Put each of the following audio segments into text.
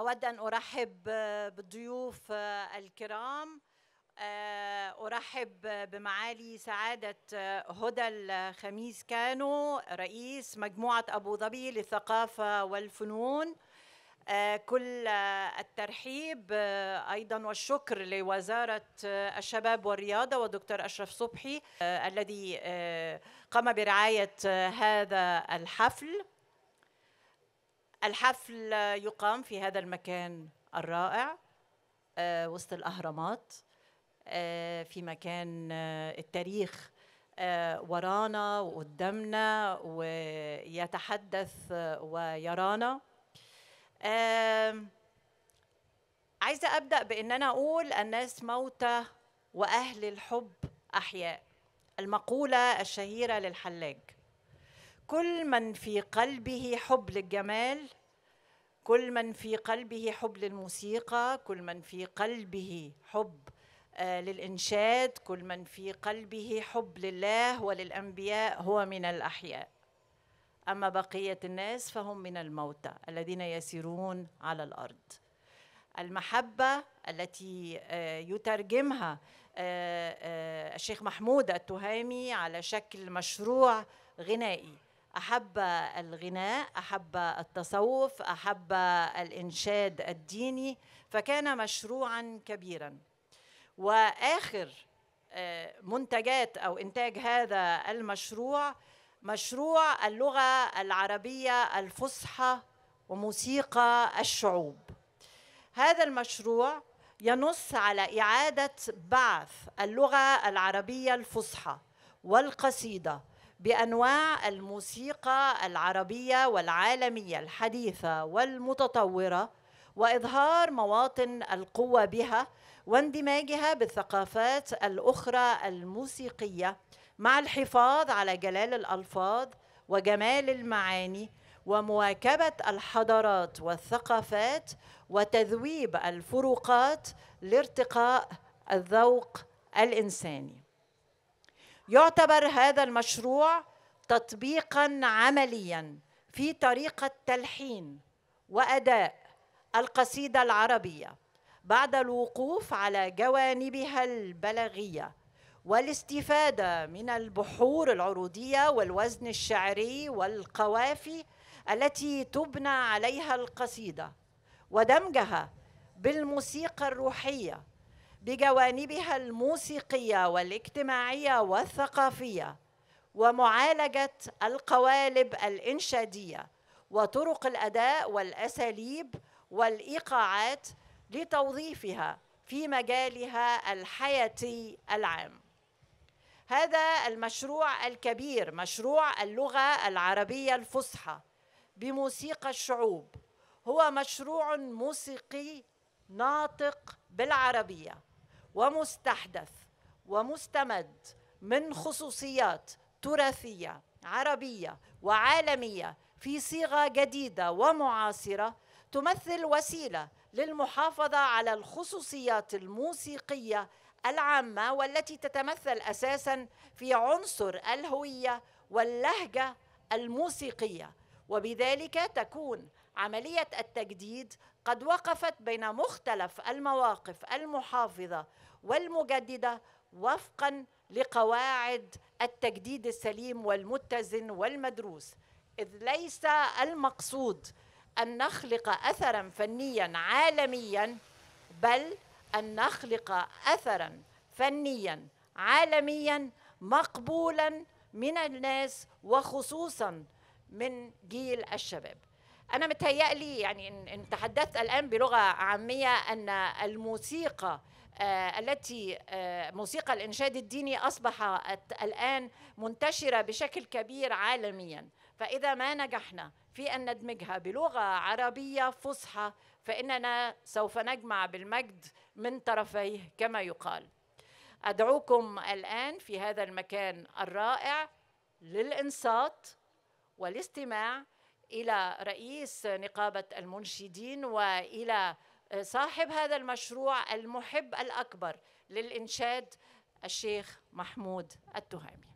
أود أن أرحب بالضيوف الكرام أرحب بمعالي سعادة هدى الخميس كانو رئيس مجموعة أبو ظبي للثقافة والفنون. كل الترحيب أيضا والشكر لوزارة الشباب والرياضة والدكتور أشرف صبحي الذي قام برعاية هذا الحفل. الحفل يقام في هذا المكان الرائع وسط الأهرامات في مكان التاريخ ورانا وقدامنا ويتحدث ويرانا. عايزة أبدأ بأن أنا أقول الناس موتى وأهل الحب أحياء المقولة الشهيرة للحلاج. كل من في قلبه حب للجمال كل من في قلبه حب للموسيقى كل من في قلبه حب للإنشاد كل من في قلبه حب لله وللأنبياء هو من الأحياء. أما بقية الناس فهم من الموتى الذين يسيرون على الأرض. المحبة التي يترجمها الشيخ محمود التهامي على شكل مشروع غنائي. أحب الغناء أحب التصوف أحب الإنشاد الديني فكان مشروعا كبيرا. وآخر منتجات أو إنتاج هذا المشروع مشروع اللغة العربية الفصحى وموسيقى الشعوب. هذا المشروع ينص على إعادة بعث اللغة العربية الفصحى والقصيدة بأنواع الموسيقى العربية والعالمية الحديثة والمتطورة وإظهار مواطن القوة بها واندماجها بالثقافات الأخرى الموسيقية مع الحفاظ على جلال الألفاظ وجمال المعاني ومواكبة الحضارات والثقافات وتذويب الفروقات لارتقاء الذوق الإنساني. يعتبر هذا المشروع تطبيقا عمليا في طريقة تلحين وأداء القصيدة العربية بعد الوقوف على جوانبها البلاغيه والاستفادة من البحور العروضية والوزن الشعري والقوافي التي تبنى عليها القصيدة ودمجها بالموسيقى الروحية بجوانبها الموسيقية والاجتماعية والثقافية ومعالجة القوالب الإنشادية وطرق الأداء والأساليب والإيقاعات لتوظيفها في مجالها الحياتي العام. هذا المشروع الكبير مشروع اللغة العربية الفصحى بموسيقى الشعوب هو مشروع موسيقي ناطق بالعربية. ومستحدث ومستمد من خصوصيات تراثية عربية وعالمية في صيغة جديدة ومعاصرة تمثل وسيلة للمحافظة على الخصوصيات الموسيقية العامة والتي تتمثل أساسا في عنصر الهوية واللهجة الموسيقية. وبذلك تكون عملية التجديد قد وقفت بين مختلف المواقف المحافظة والمجددة وفقا لقواعد التجديد السليم والمتزن والمدروس. إذ ليس المقصود أن نخلق اثرا فنيا عالميا بل أن نخلق اثرا فنيا عالميا مقبولا من الناس وخصوصا من جيل الشباب. أنا متهيألي يعني ان تحدثت الآن بلغة عامية أن الموسيقى آه التي آه موسيقى الإنشاد الديني اصبحت الآن منتشرة بشكل كبير عالميا. فإذا ما نجحنا في أن ندمجها بلغة عربية فصحى فإننا سوف نجمع بالمجد من طرفيه كما يقال. أدعوكم الآن في هذا المكان الرائع للإنصات والاستماع إلى رئيس نقابة المنشدين وإلى صاحب هذا المشروع المحب الأكبر للإنشاد الشيخ محمود التهامي.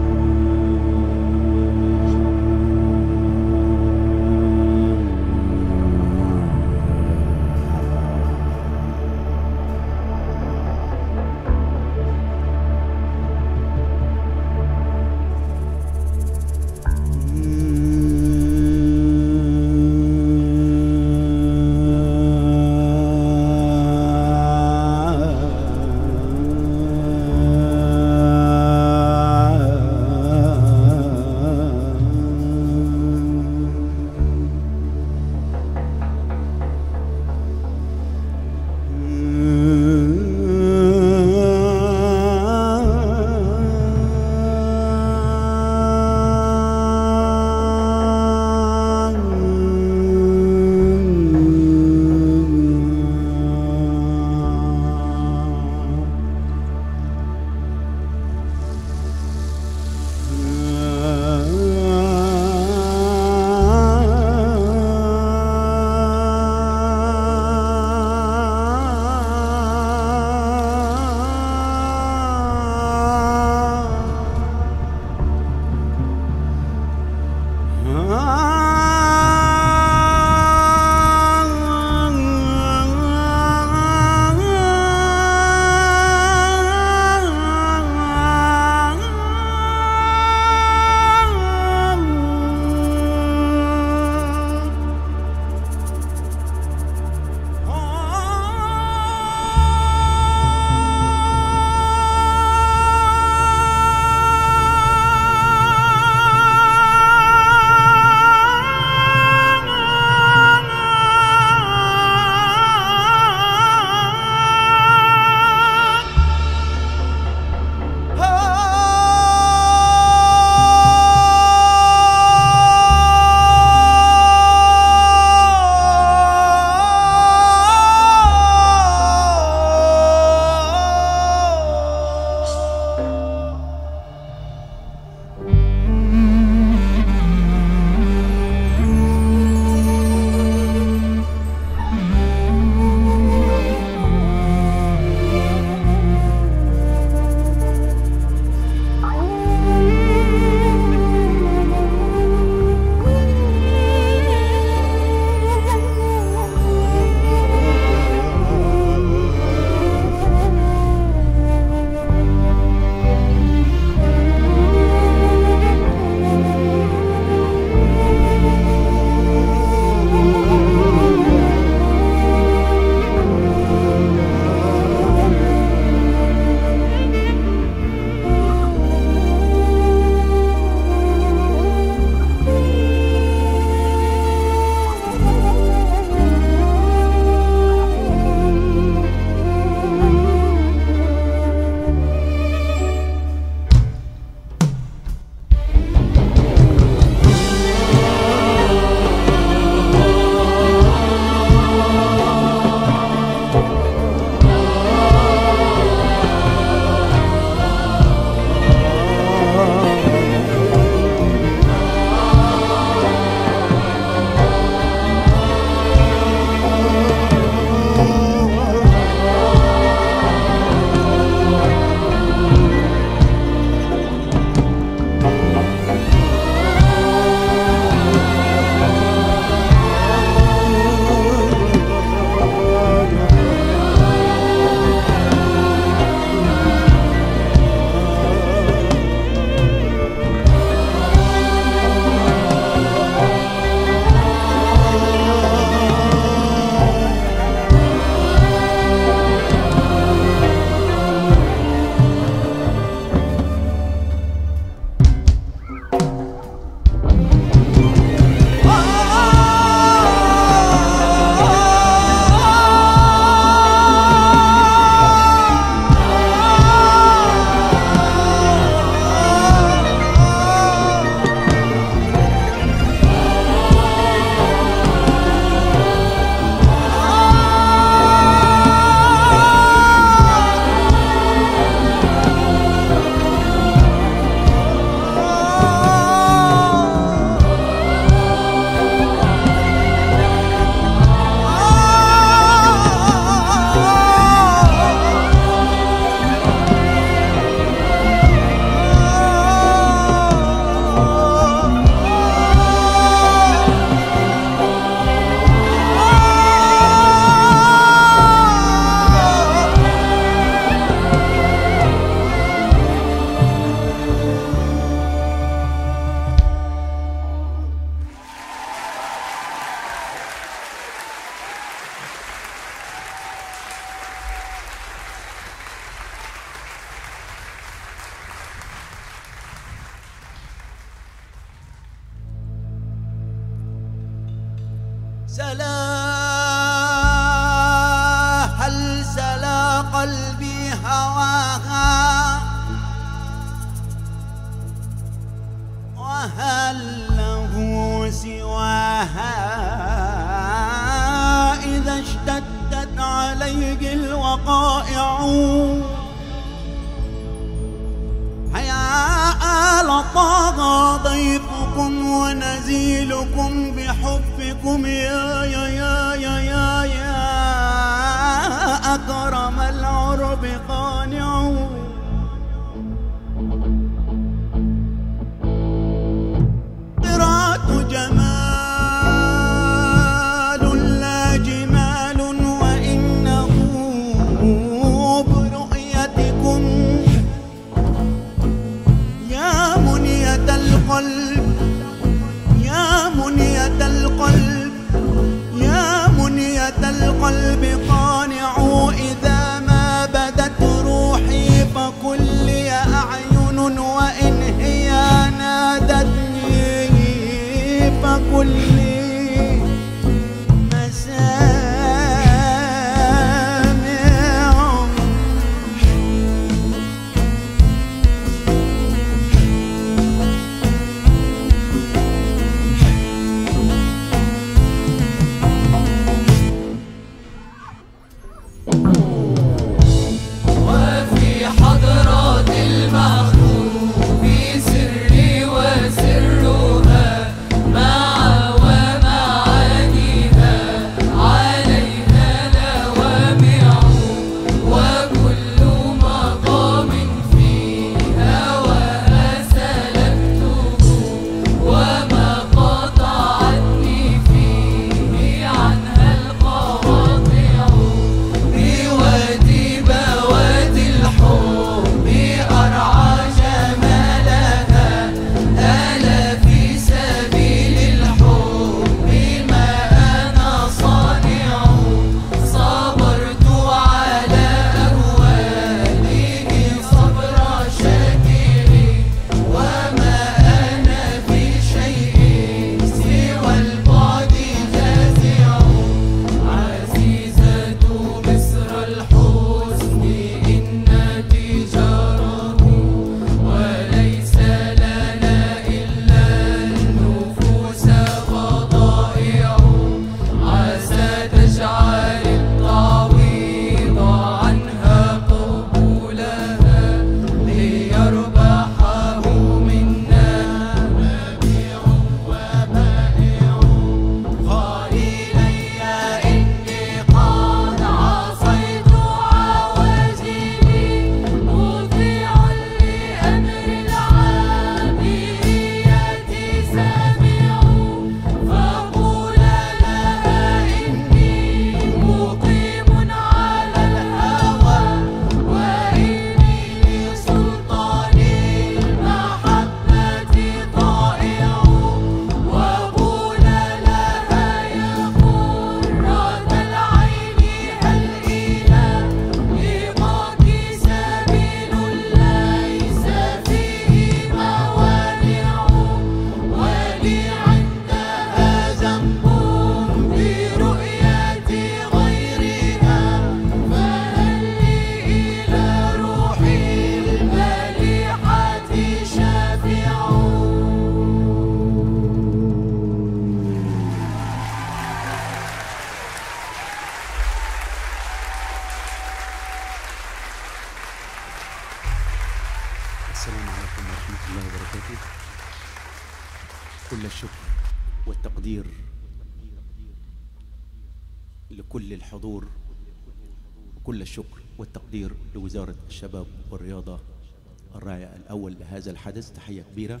الحدث تحية كبيرة.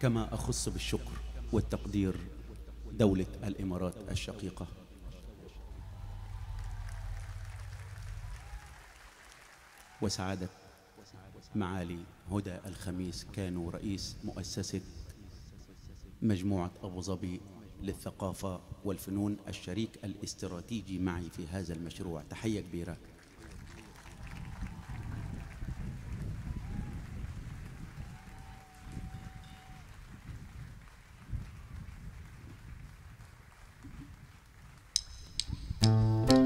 كما أخص بالشكر والتقدير دولة الإمارات الشقيقة. وسعادة معالي هدى الخميس كانوا رئيس مؤسسة مجموعة أبو ظبي للثقافة والفنون الشريك الاستراتيجي معي في هذا المشروع. تحية كبيرة. Música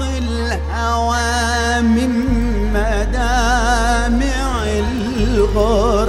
الهوى من مدامع الغرقاء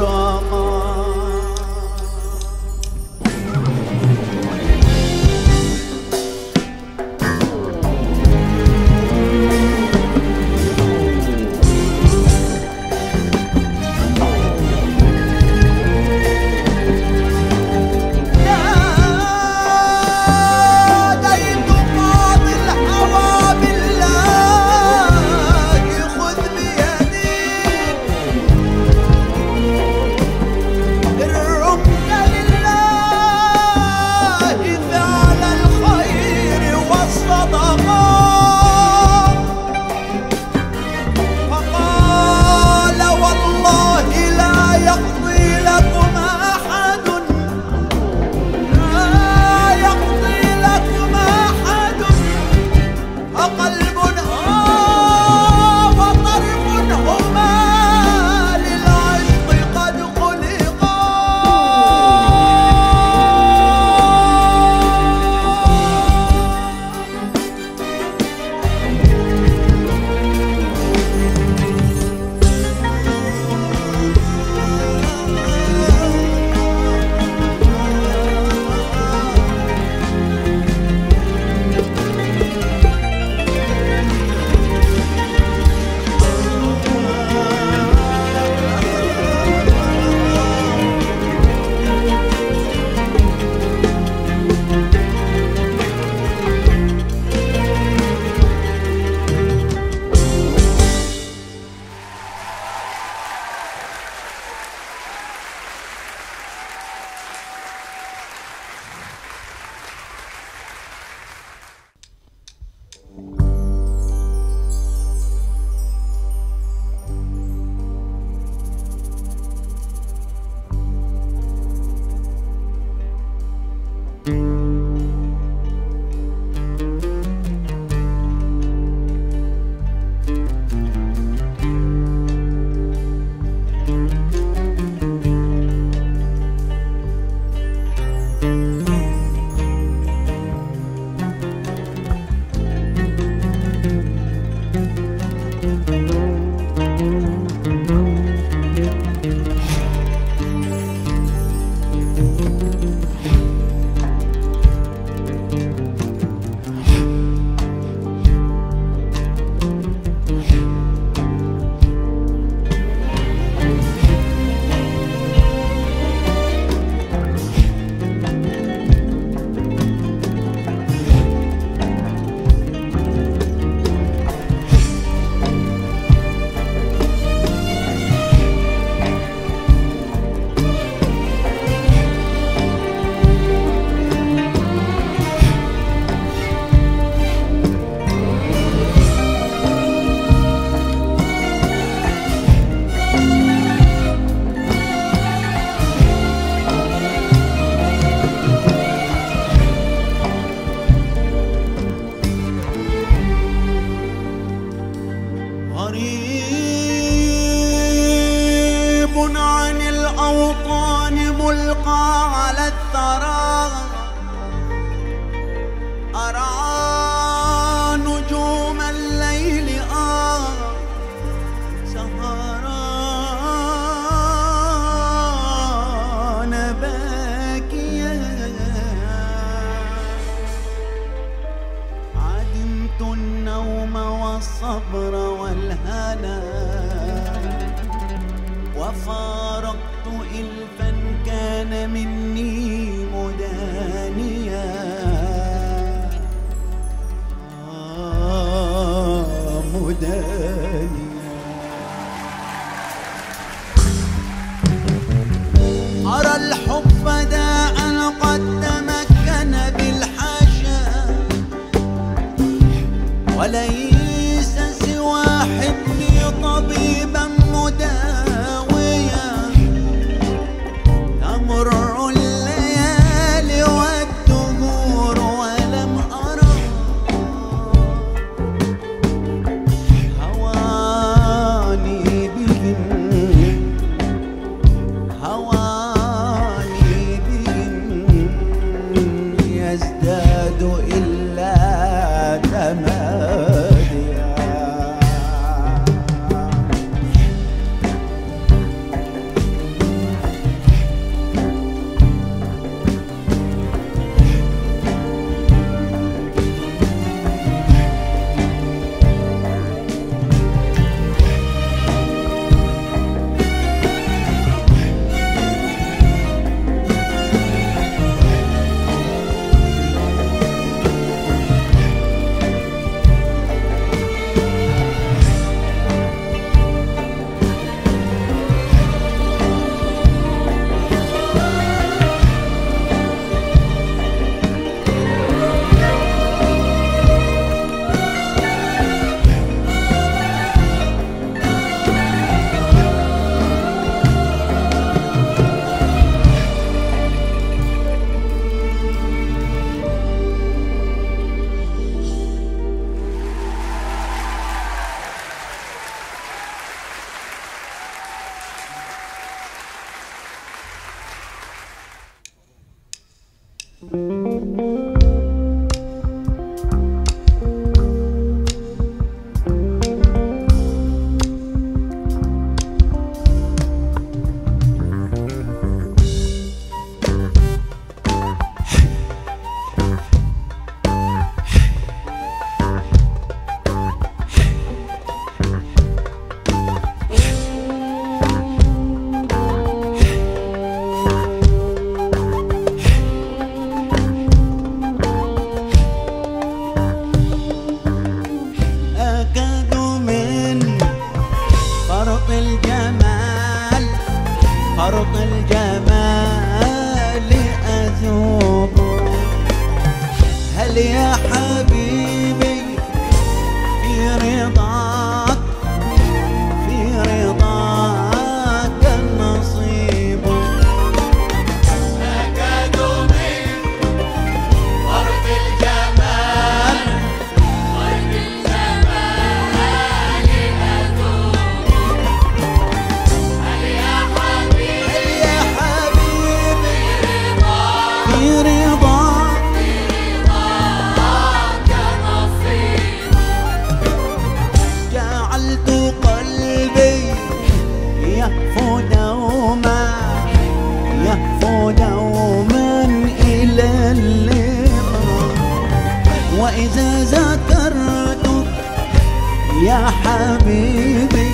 حبيبي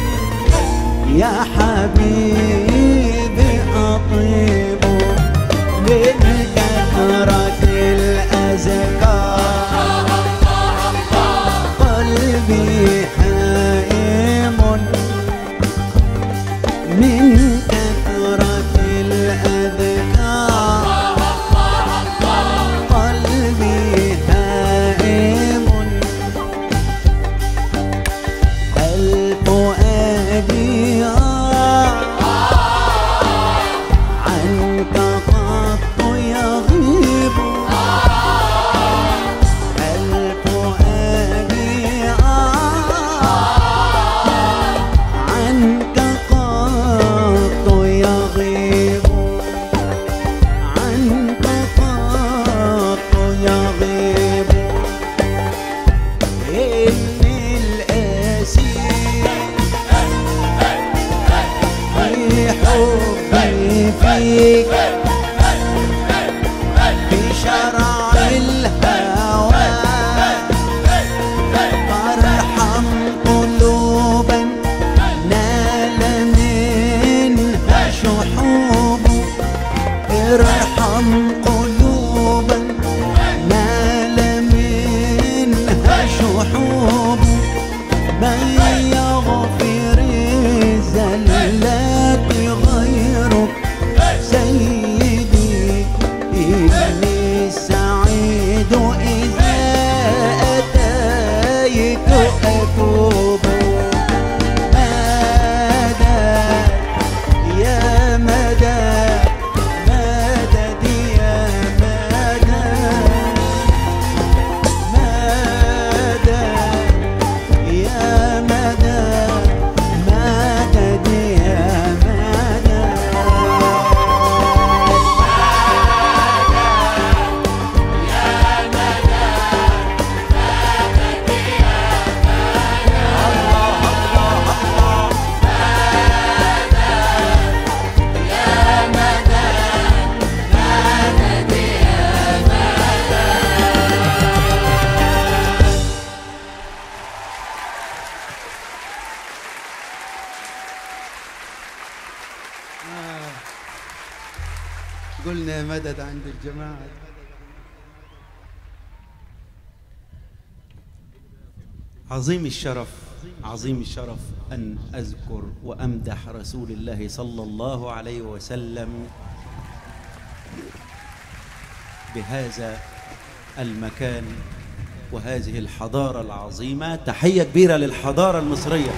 يا حبيبي أطيب قلنا مدد عند الجماعة. عظيم الشرف عظيم الشرف أن أذكر وأمدح رسول الله صلى الله عليه وسلم بهذا المكان وهذه الحضارة العظيمة. تحية كبيرة للحضارة المصرية.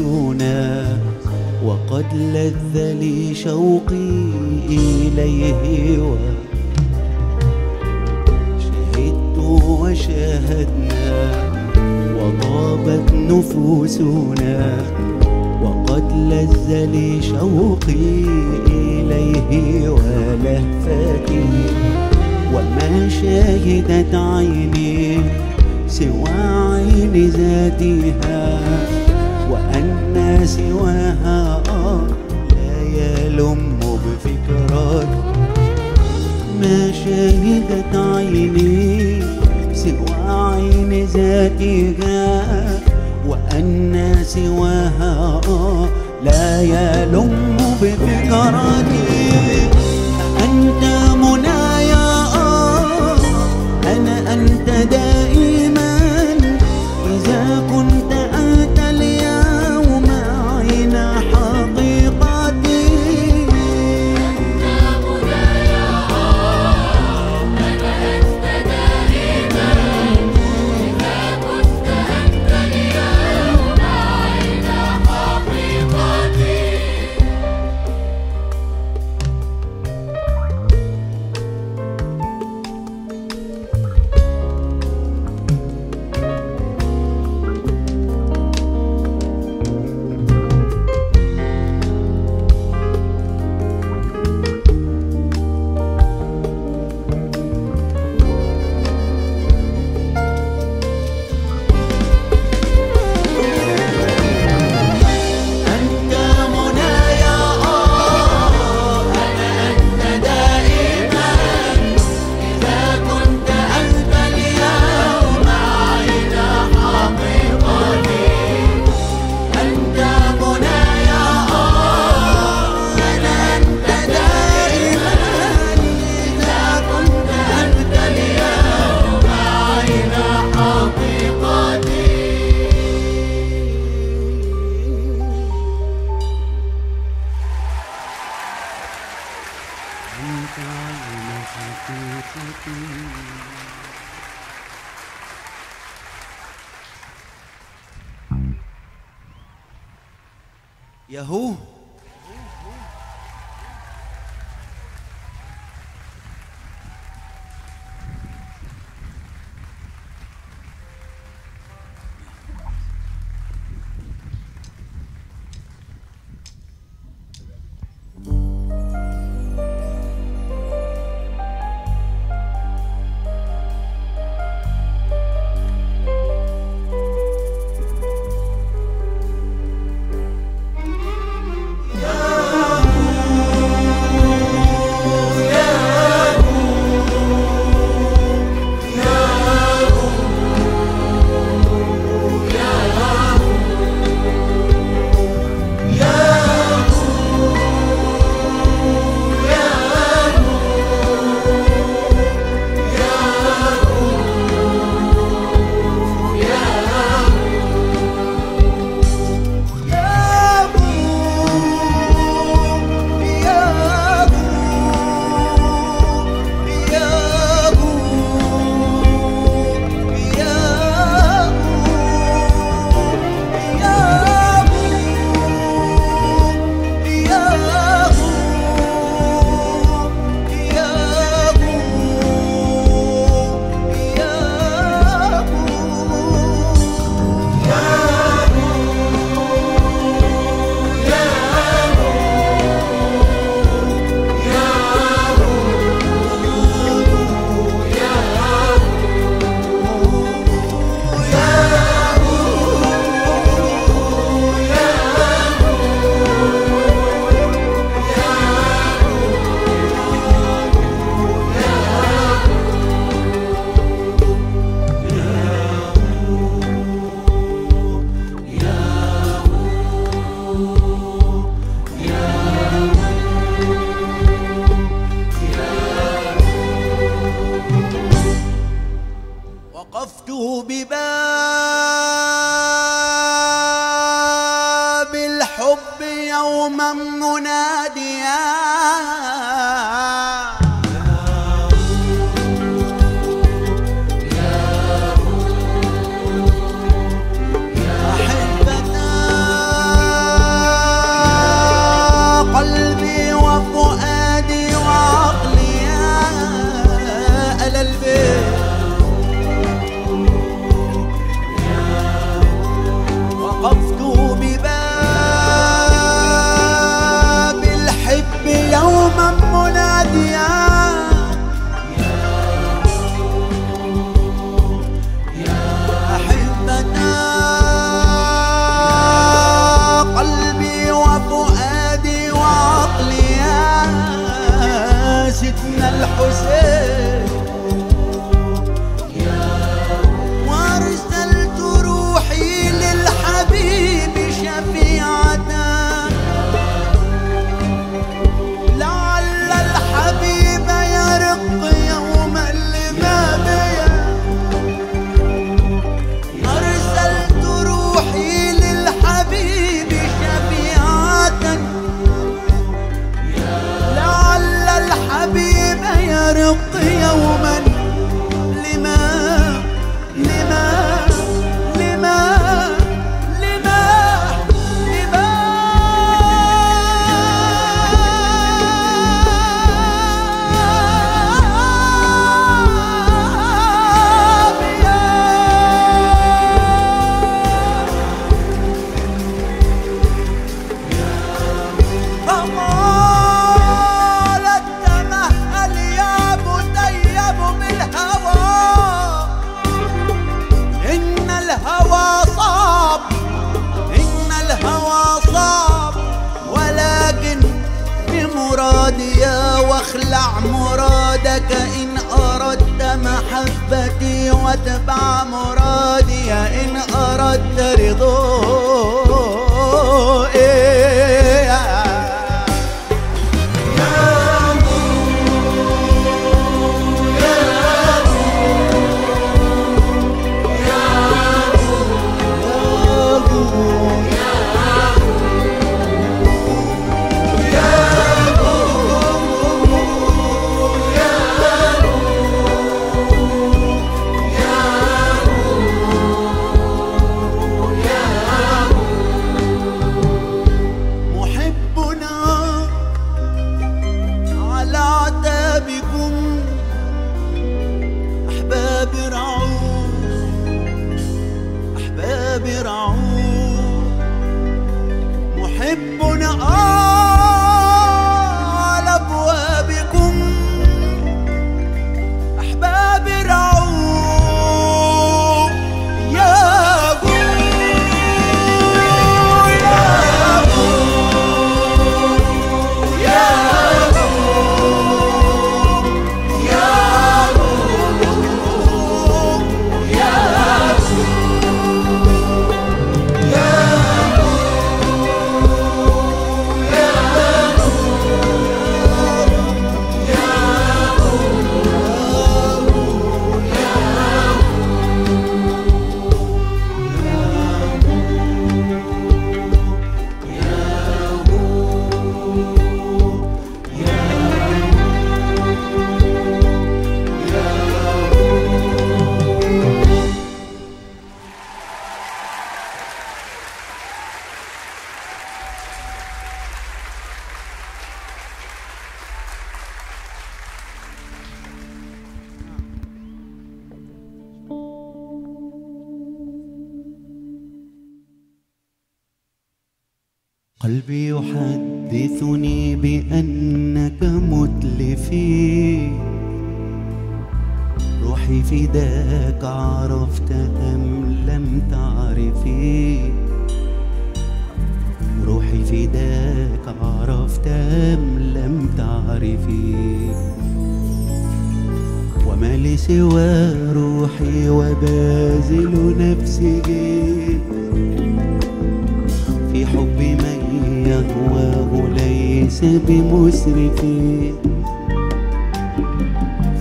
أنفسنا وقد لذ لي شوق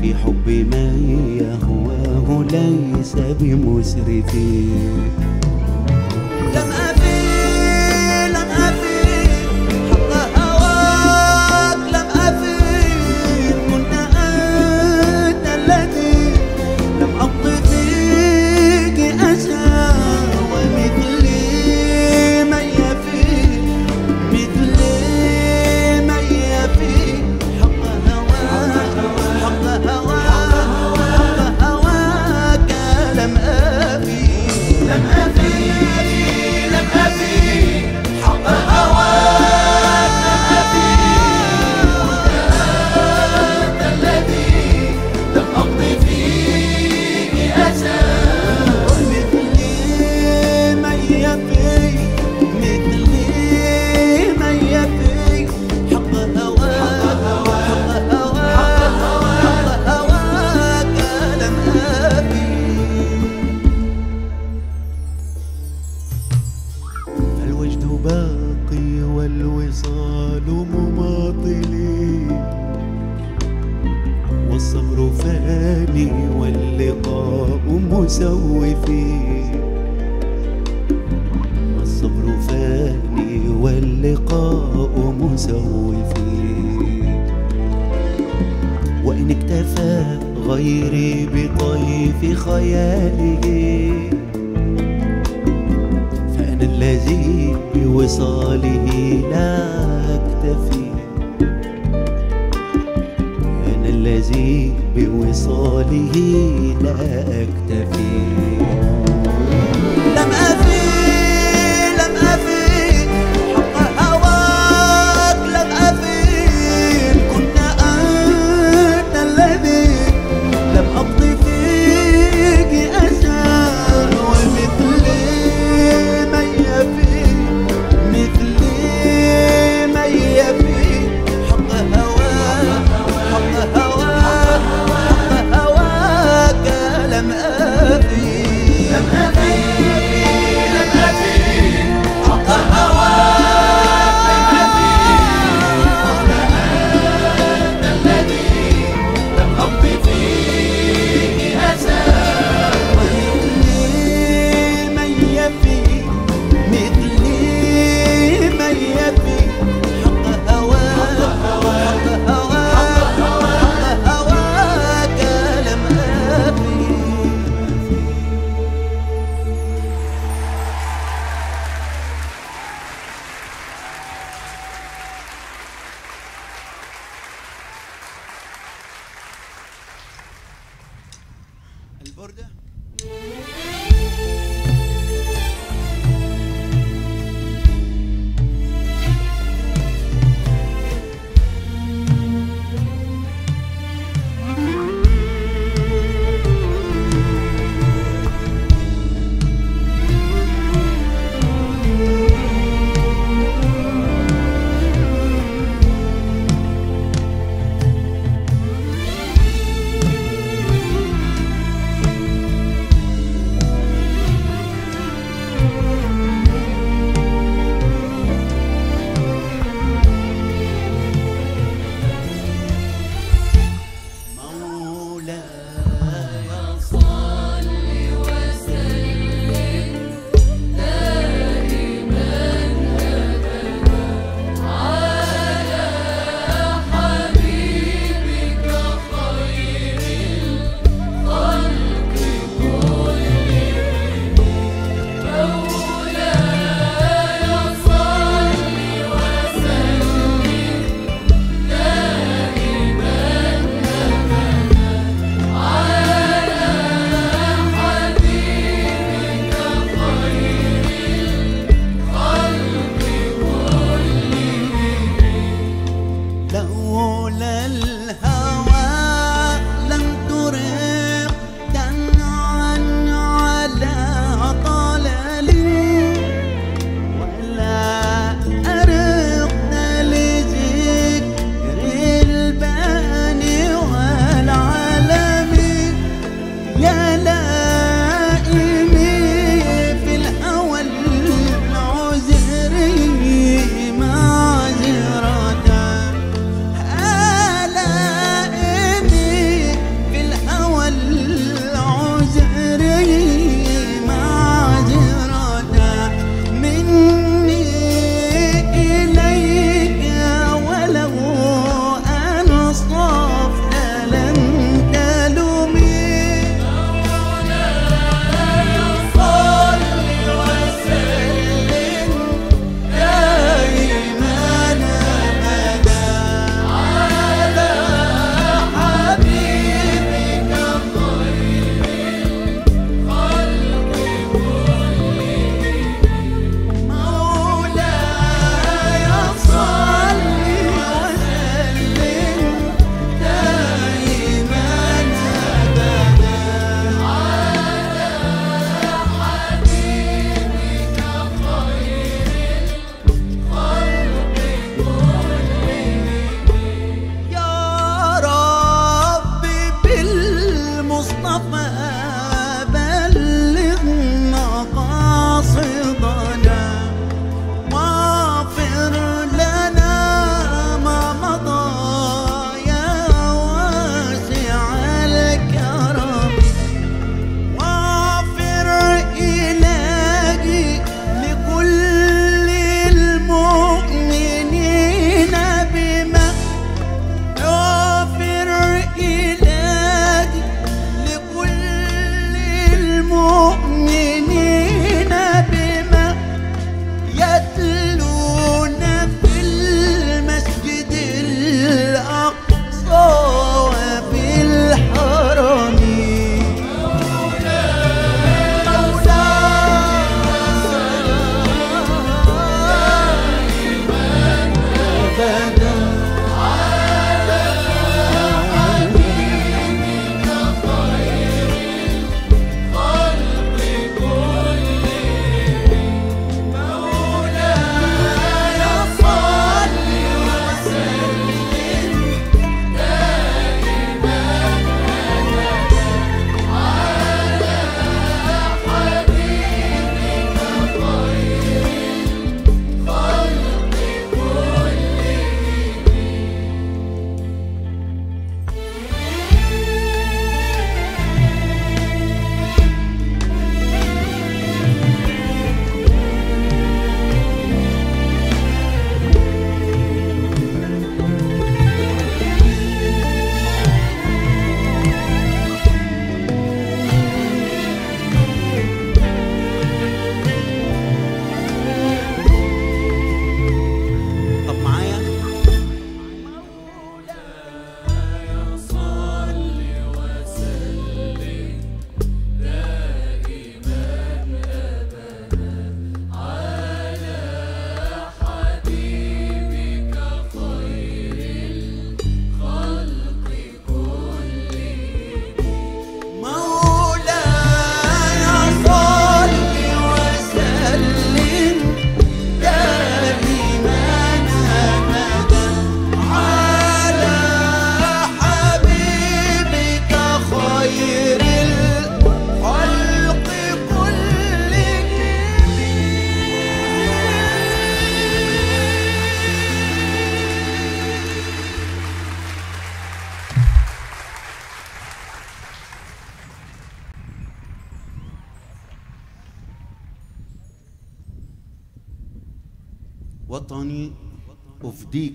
في حب من يهواه ليس بمسرف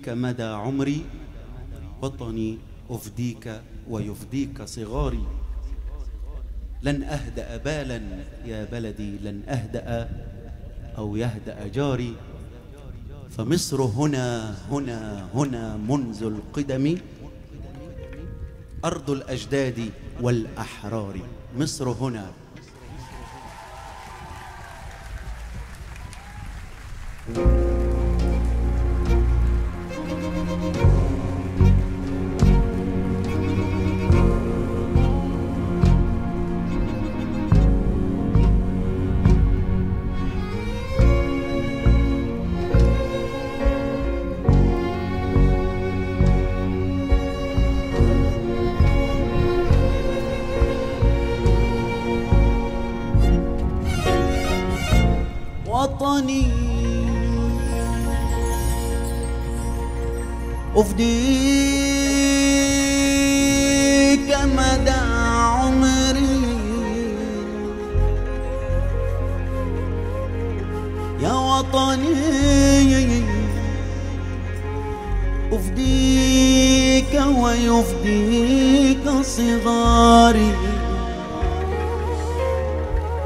مدى عمري؟ وطني أفديك ويفديك صغاري. لن أهدأ بالا يا بلدي لن أهدأ أو يهدأ جاري. فمصر هنا هنا هنا منذ القدم. أرض الأجداد والأحرار. مصر هنا. وطني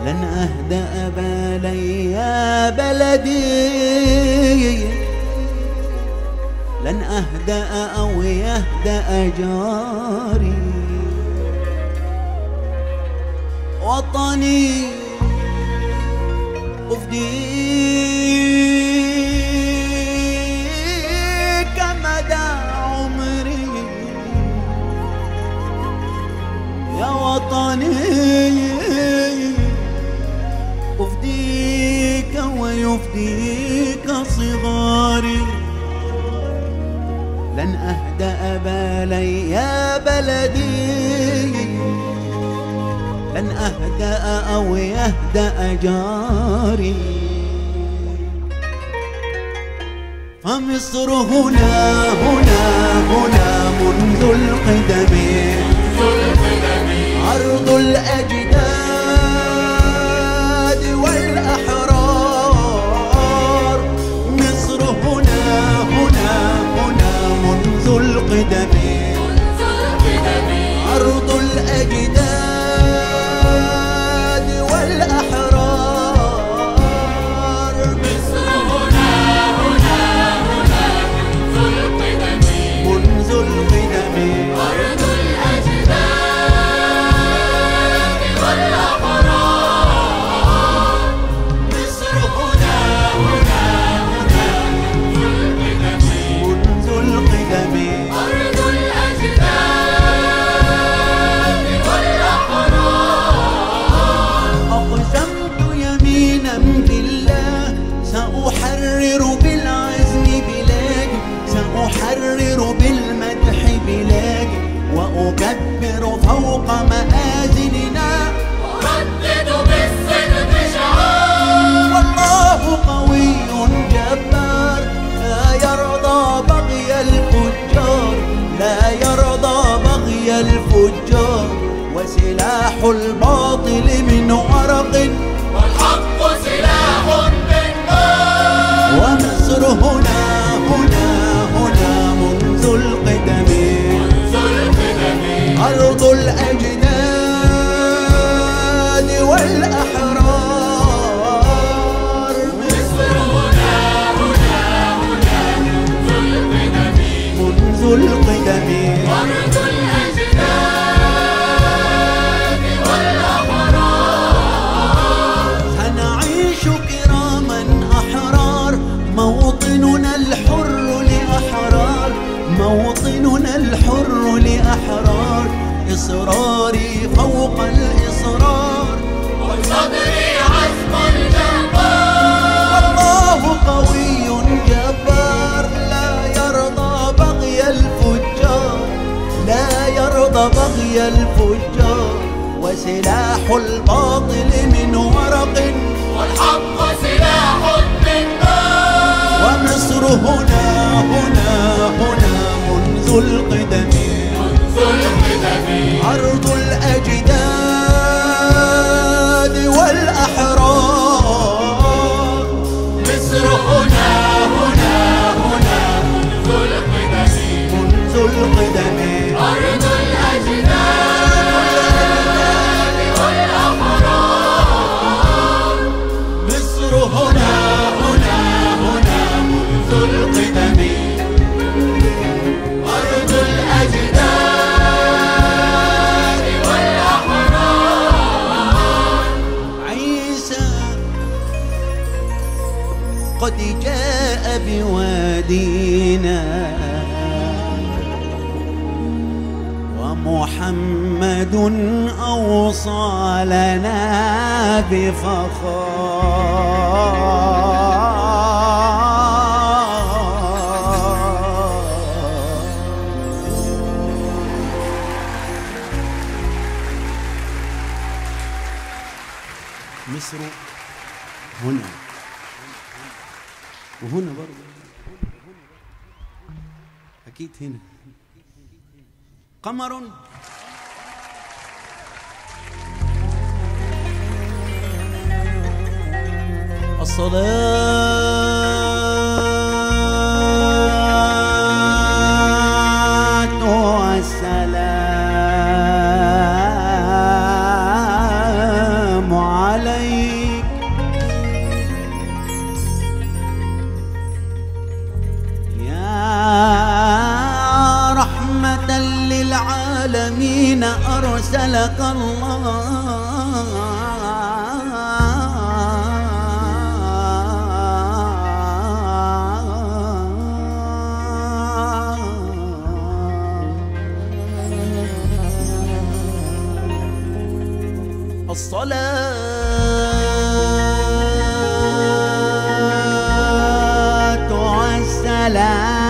لن أهدأ بالي يا بلدي. لن أهدأ أو يهدأ جاري. وطني أفديك لن أهدأ بالي يا بلدي أن أهدأ أو يهدأ جاري. فمصر هنا هنا هنا منذ القدم. أرض الأجداد القدم أرض الأجداد وسلاح الباطل من ورق. ومصر هنا هنا هنا منذ القدم. أرض الأجداد والأحرار وسلاح الباطل من ورق. ومصر هنا هنا هنا منذ القدم. أرض جاء بوادينا ومحمد أوصى لنا بفخار هنا قمر للعالمين أرسلك الله الصلاة والسلام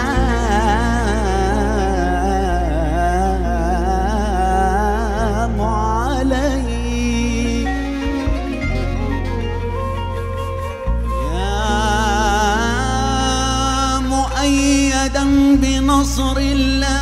بنصر الله.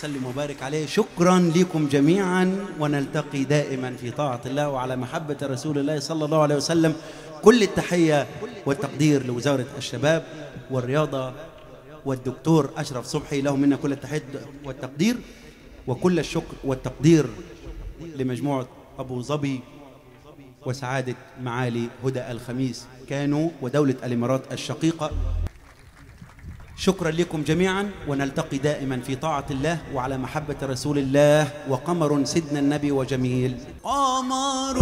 وسلم وبارك عليه. شكرا لكم جميعا. ونلتقي دائما في طاعة الله وعلى محبة رسول الله صلى الله عليه وسلم. كل التحية والتقدير لوزارة الشباب والرياضة والدكتور أشرف صبحي. له منا كل التحية والتقدير وكل الشكر والتقدير لمجموعة أبو ظبي وسعادة معالي هدى الخميس. كانوا ودولة الإمارات الشقيقة. شكرا لكم جميعا ونلتقي دائما في طاعة الله وعلى محبة رسول الله وقمر سيدنا النبي وجميل. قمر